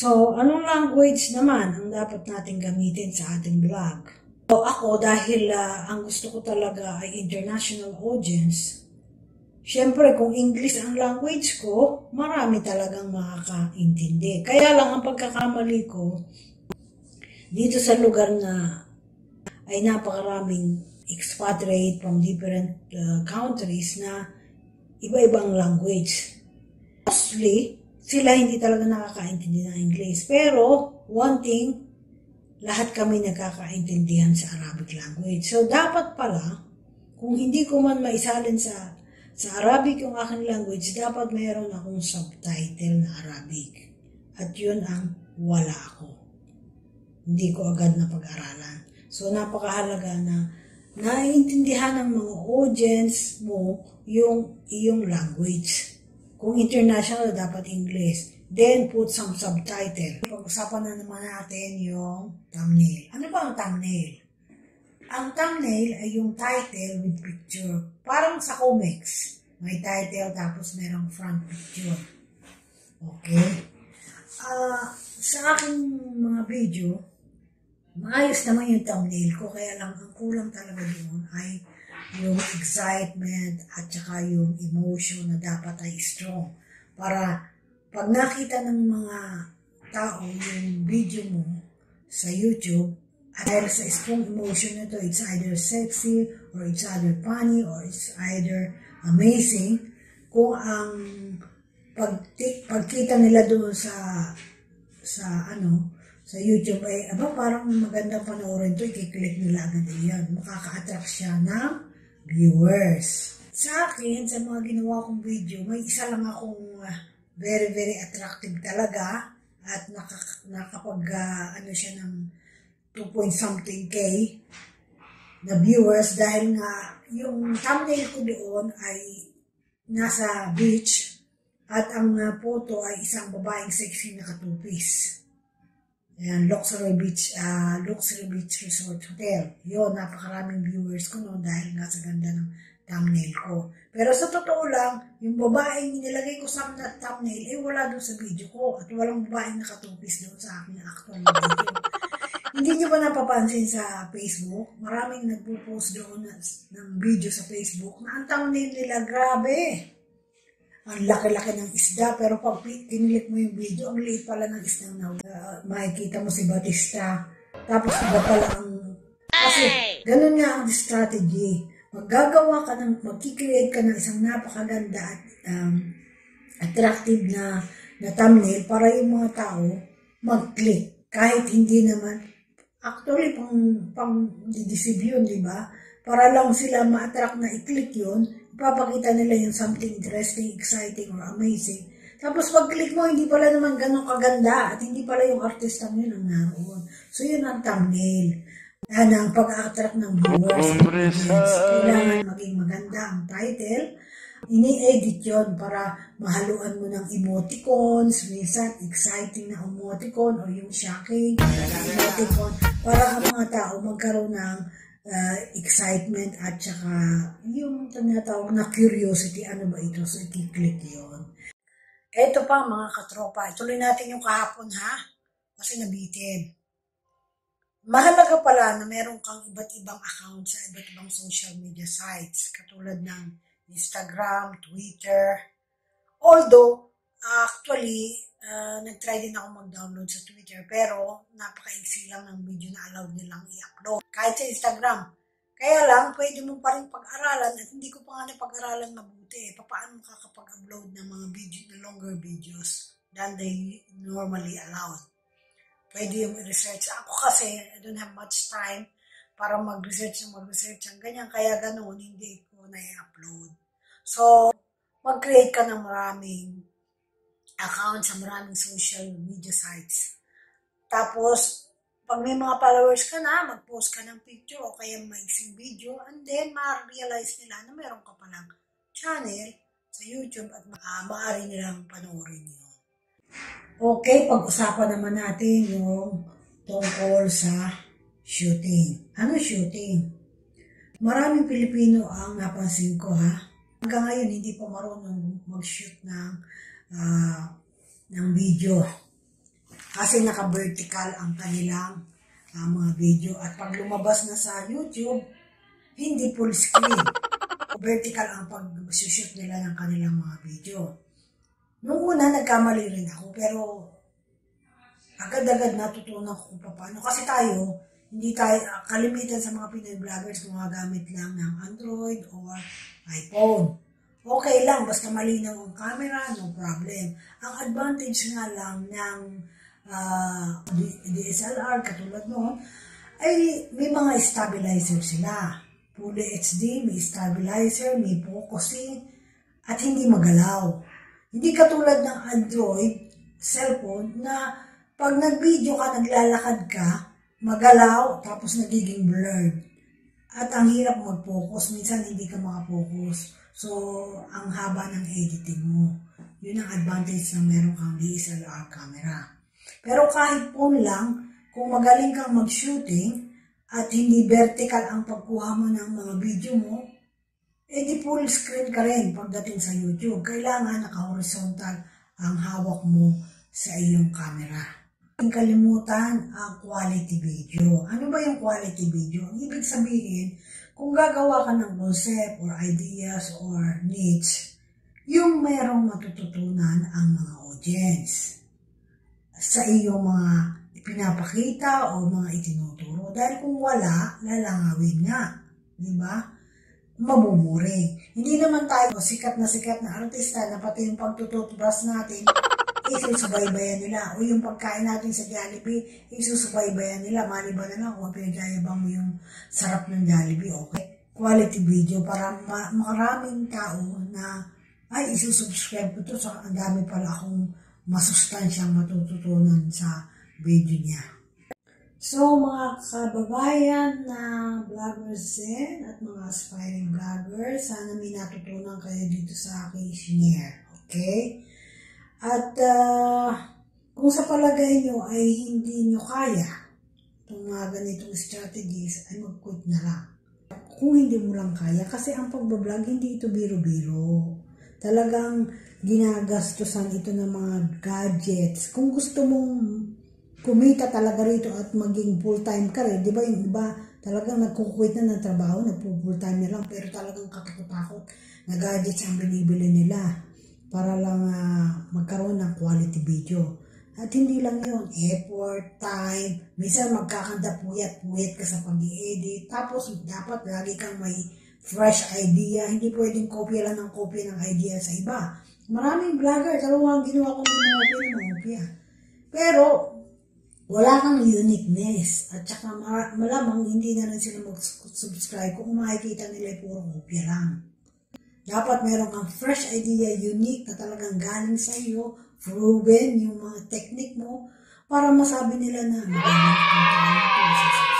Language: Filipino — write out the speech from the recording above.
So, anong language naman ang dapat natin gamitin sa ating vlog? So, ako, dahil uh, ang gusto ko talaga ay international audience, syempre kung English ang language ko, marami talagang makakaintindi. Kaya lang ang pagkakamali ko, dito sa lugar na ay napakaraming expatriate from different uh, countries na iba-ibang language. Mostly, sila hindi talaga nakakaintindi ng English. Pero, one thing, lahat kami nagkakaintindihan sa Arabic language. So, dapat pala, kung hindi ko man maisalin sa sa Arabic yung aking language, dapat mayroon akong subtitle na Arabic. At yun ang wala ako. Hindi ko agad na pag-aralan. So, napakahalaga na naiintindihan ng mga audience mo yung iyong language. Kung international, dapat English. Then, put some subtitle. Pag-usapan na naman natin yung thumbnail. Ano ba ang thumbnail? Ang thumbnail ay yung title with picture. Parang sa comics. May title tapos merong front picture. Okay? Uh, sa aking mga video, maayos naman yung thumbnail ko. Kaya lang, ang kulang talaga doon ay yung excitement at saka yung emotion na dapat ay strong. Para pag nakita ng mga tao yung video mo sa YouTube, dahil sa strong emotion nito, it's either sexy, or it's either funny, or it's either amazing. Kung ang pag, pagkita nila doon sa sa ano, sa YouTube ay, aba, parang maganda panoorin to, ikiklik nila agad yan. Makaka-attract siya ng viewers. Sa akin, sa mga ginawa kong video, may isa lang akong uh, very, very attractive talaga at naka, nakapag, uh, ano siya ng 2 point something K na viewers dahil nga yung thumbnail ko doon ay nasa beach at ang uh, photo ay isang babaeng sexy na katupis. Ayan, Luxury Beach, uh, Luxury Beach Resort Hotel. Yun, napakaraming viewers ko noon dahil nga sa ganda ng thumbnail ko. Pero sa totoo lang, yung babaeng nilagay ko sa thumbnail, eh wala doon sa video ko. At walang babaeng nakatupis doon sa aking actual video. Hindi nyo ba napapansin sa Facebook? Maraming nagpo-post doon ng video sa Facebook na ang thumbnail nila, grabe ang laki-laki ng isda, pero pag kinilik mo yung video, ang liit pala ng isda na uh, makikita mo si Batista. Tapos iba pala ang... Kasi ganun nga ang strategy. Maggagawa ka ng, magkikreate ka ng isang napakaganda at um, attractive na, na thumbnail para yung mga tao mag-click. Kahit hindi naman, actually, pang, pang dideceive yun, di ba? Para lang sila ma-attract na i-click yun, ipapakita nila yung something interesting, exciting, or amazing. Tapos pag-click mo, hindi pala naman ganun kaganda at hindi pala yung artista mo yun ang naroon. So yun ang thumbnail. Yan ang pag-attract ng viewers. Kailangan maging maganda ang title. Ini-edit yon para mahaluan mo ng emoticons, minsan exciting na emoticon o yung shocking emoticon para ang mga tao magkaroon ng uh, excitement at saka yung tinatawag na curiosity, ano ba ito? So, i-click yun. Ito pa mga katropa, ituloy natin yung kahapon ha, kasi nabitin. Mahalaga pala na meron kang iba't ibang account sa iba't ibang social media sites, katulad ng Instagram, Twitter. Although, actually, uh, nag-try din ako mag-download sa Twitter pero napaka-easy lang ng video na allowed nilang i-upload. Kahit sa Instagram. Kaya lang, pwede mo pa rin pag-aralan at hindi ko pa nga napag-aralan mabuti. Paano makakapag-upload ng mga video na longer videos than they normally allowed. Pwede yung research. Ako kasi, I don't have much time para mag-research ng mag-research ang ganyan. Kaya ganoon, hindi ko na-upload. So, mag-create ka ng maraming account sa maraming social media sites. Tapos, pag may mga followers ka na, mag-post ka ng picture o kaya maiksing video, and then ma-realize nila na meron ka palang channel sa YouTube at uh, maaari nilang panoorin yun. Okay, pag-usapan naman natin yung tungkol sa shooting. Ano shooting? Maraming Pilipino ang napansin ko ha. Hanggang ngayon, hindi pa marunong mag-shoot ng uh, ng video. Kasi naka-vertical ang kanilang uh, mga video. At pag lumabas na sa YouTube, hindi full screen. vertical ang pag-shoot nila ng kanilang mga video. Noong una, nagkamali rin ako, pero agad-agad natutunan ko kung paano. Kasi tayo, hindi tayo, kalimitan sa mga Pinoy vloggers, gumagamit lang ng Android or iPhone. Okay lang, basta malinaw ang camera, no problem. Ang advantage nga lang ng uh, ah, DSLR, katulad noon, ay may mga stabilizer sila. Full HD, may stabilizer, may focusing, at hindi magalaw. Hindi katulad ng Android cellphone na pag nag-video ka, naglalakad ka, magalaw, tapos nagiging blurred. At ang hirap mag-focus, minsan hindi ka makapokus. So, ang haba ng editing mo. Yun ang advantage ng meron kang DSLR camera. Pero kahit phone lang, kung magaling kang mag-shooting at hindi vertical ang pagkuha mo ng mga video mo, edi full screen ka rin pagdating sa YouTube. Kailangan naka-horizontal ang hawak mo sa iyong camera kalimutan ang quality video. Ano ba yung quality video? Ang ibig sabihin, kung gagawa ka ng concept or ideas or needs, yung merong matututunan ang mga audience sa iyong mga ipinapakita o mga itinuturo. Dahil kung wala, lalangawin nga. Di ba? Mamumuring. Hindi naman tayo sikat na sikat na artista na pati yung pagtututbrush natin isusubaybayan nila. O yung pagkain natin sa Jollibee, isusubaybayan nila. Maliban na lang kung pinagyayabang mo yung sarap ng Jollibee, okay? Quality video para ma maraming tao na ay isusubscribe ko to so ang dami pala akong masustansyang matututunan sa video niya. So mga kababayan na vloggers din at mga aspiring vloggers, sana may natutunan kayo dito sa aking share. Okay? At uh, kung sa palagay nyo ay hindi nyo kaya itong mga ganitong strategies, ay mag-quit na lang. Kung hindi mo lang kaya, kasi ang pagbablog, hindi ito biro-biro. Talagang ginagastosan ito ng mga gadgets. Kung gusto mong kumita talaga rito at maging full-time ka rin, di ba yung iba talagang nagkukwit na ng trabaho, nagpo-full-time na lang, pero talagang katakot-takot na gadgets ang binibili nila para lang uh, magkaroon ng quality video. At hindi lang yun, effort, time, minsan magkakanda puyat-puyat ka sa pag-edit, tapos dapat lagi kang may fresh idea, hindi pwedeng kopya lang ng kopya ng idea sa iba. Maraming vlogger, dalawa ang ginawa ko ng mga kopya ng kopya. Pero, wala kang uniqueness. At saka malamang hindi na rin sila mag-subscribe kung makikita nila puro kopya lang. Dapat meron kang fresh idea, unique na talagang galing sa iyo, proven yung mga technique mo, para masabi nila na magaling tao ito sa.